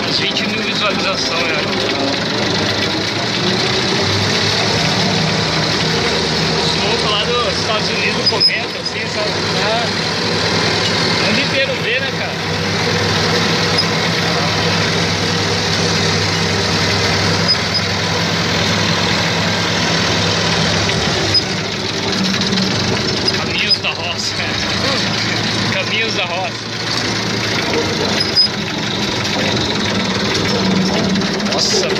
umas 20 mil visualizações, né? Os loucos lá dos Estados Unidos comentam assim, sabe? Ah, o inteiro vê, né, cara? Caminhos da roça. Caminhos da roça. Awesome.